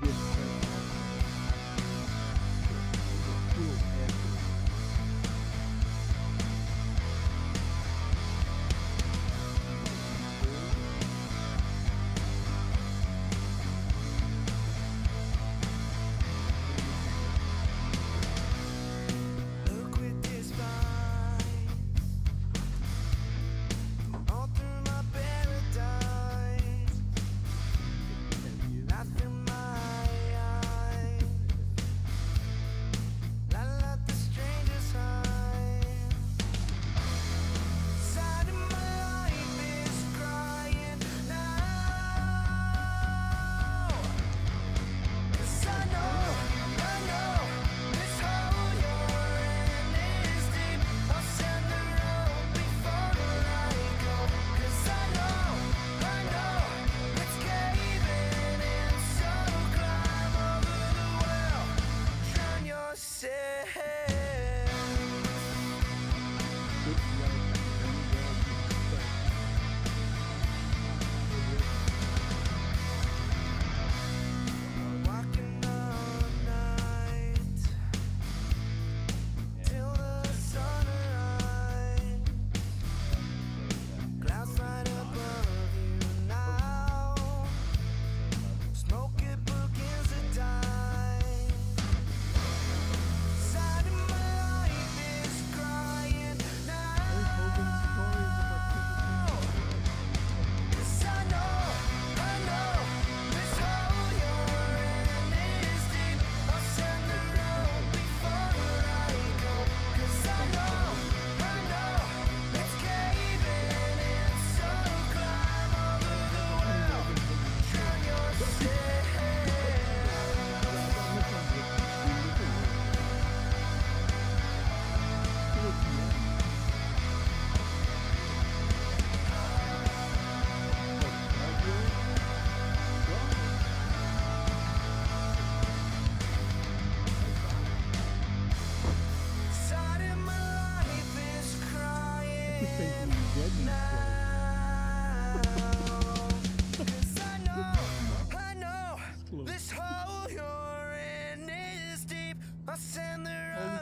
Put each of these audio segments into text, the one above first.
good.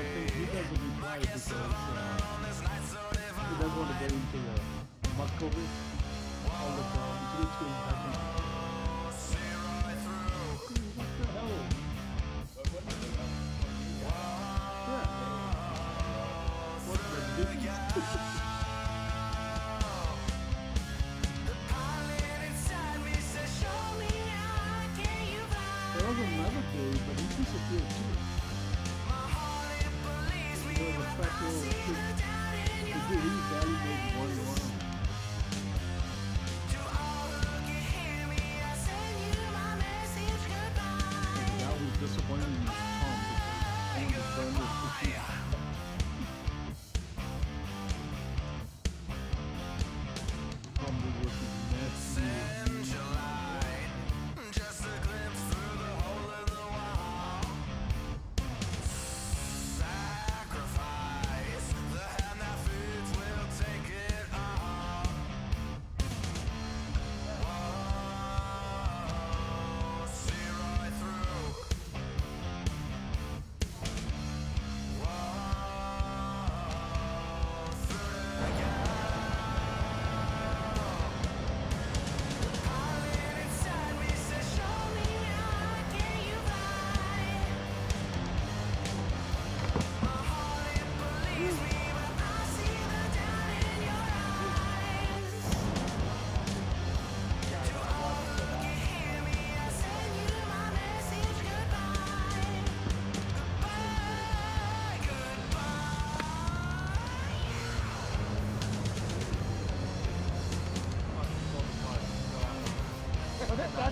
He doesn't want to get into the muck of it. All the ground, which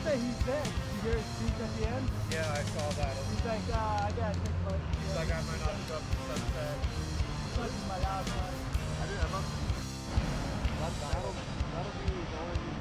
that he's dead. You hear his speech at the end? Yeah, I saw that. He's like, ah, I gotta take. He's like, I might not show to sunset. Such my loud one. I didn't. That'll that'll be.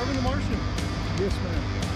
Irving the Martian. Yes, ma'am.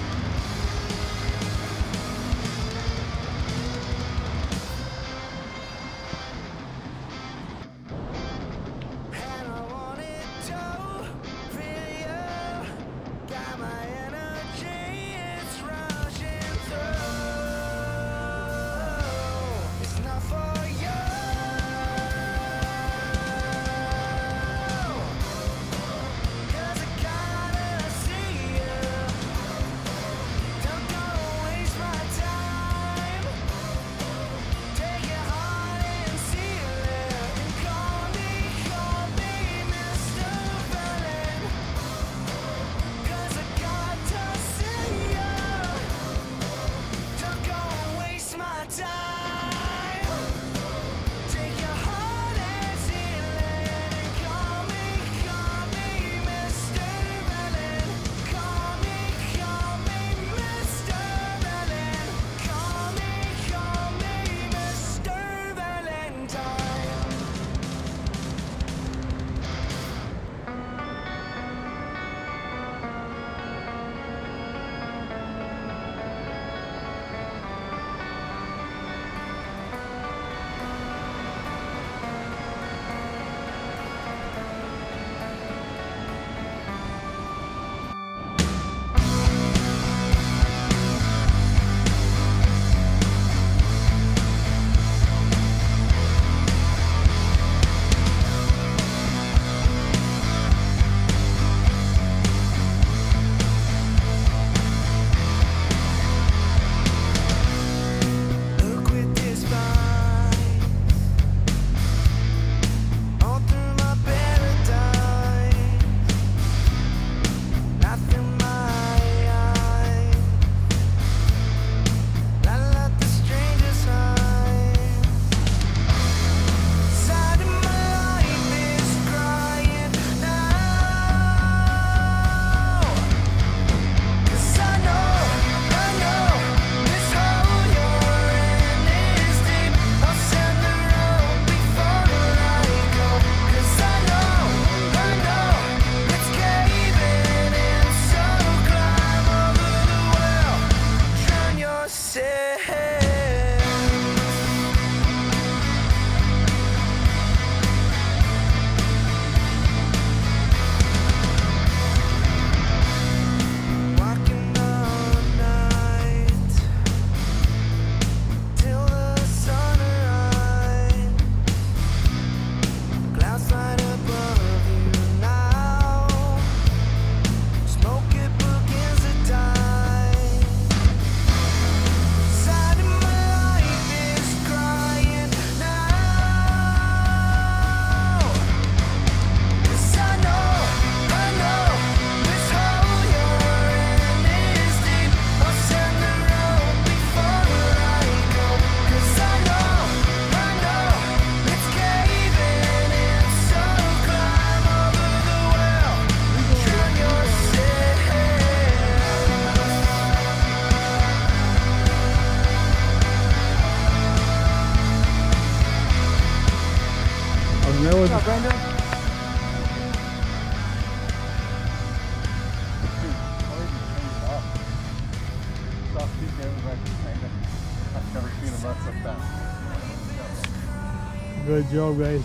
Job, guys.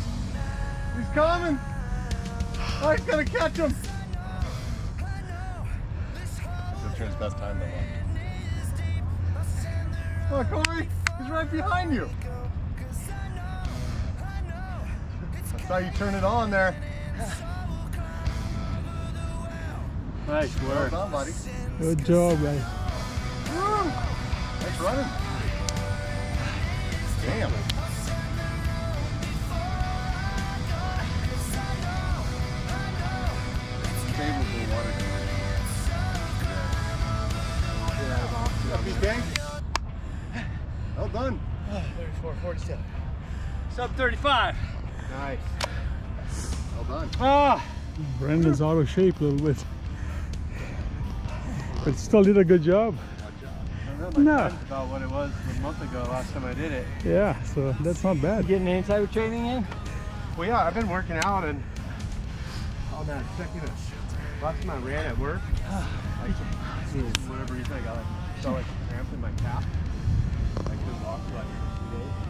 He's coming! Oh, he's gonna catch him! He'll turn his best time though. Oh, Corey! He's right behind you! That's how you turn it on there. Nice Well done, buddy. Good job, guys. Woo! Nice running. Damn. Sub 35. Nice. Well done. Ah, Brendan's out of shape a little bit. But still did a good job. No. About what it was a month ago, last time I did it. Yeah, so that's not bad. getting any type of training in? Well, yeah, I've been working out and on that second, last time I ran at work, like For whatever reason, I got like felt like cramp in my calf. I couldn't walk for like two days.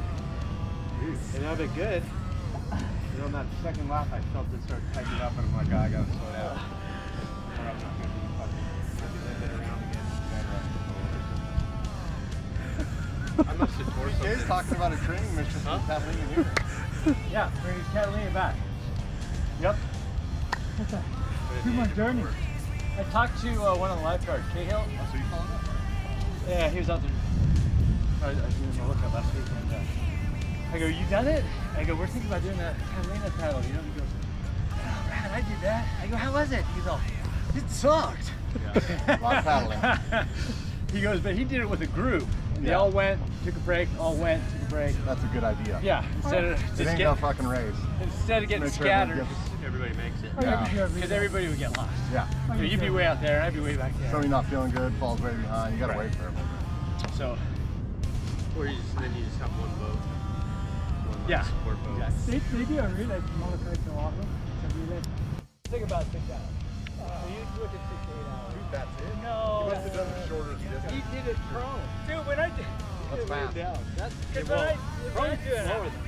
And now they're good. And on that second lap, I felt it start tightening up, and I'm like, oh, I gotta slow down. Or I'm not gonna be fucking gonna around again. I must have tore something. Jay's talking about a training mission from Kathleen and you. Yeah, brings Catalina back. Yep. Two month journey. I talked to uh, one of the lifeguards, Cahill. So you followed up? Yeah, he was out there. I, I was doing a lookout last week, and uh, I go, "You done it?" I go, "We're thinking about doing that Catalina paddle." You know, he goes, "Oh man, I did that." I go, "How was it?" He's all, "It sucked." Yeah. A lot of paddling. he goes, "But he did it with a group. They all went, took a break, all went, took a break." That's a good idea. Yeah, instead of It just ain't get, no fucking race. instead of getting Make sure scattered, gets- Everybody makes it. Oh, yeah. because everybody would get lost. Yeah. So you'd be way out there, I'd be way back there. Somebody not feeling good, falls way behind. You gotta Right. wait for everyone. So Or you just, then you just have one boat. One like, Yeah. support boat. exactly. They, they do a relay modified to a lot of them. It's a relay. Think about six hours. So you look at six to eight hours. Dude, that's it. No. You must have done the shorter distance. He did it prone. Dude, when I did, he That's did it way fast. down. That's because well, when I, when I prone's do it, slower than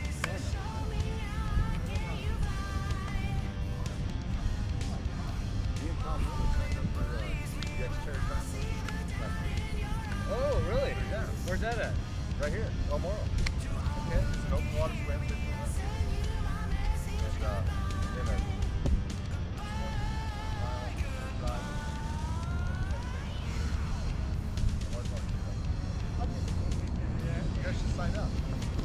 sign up.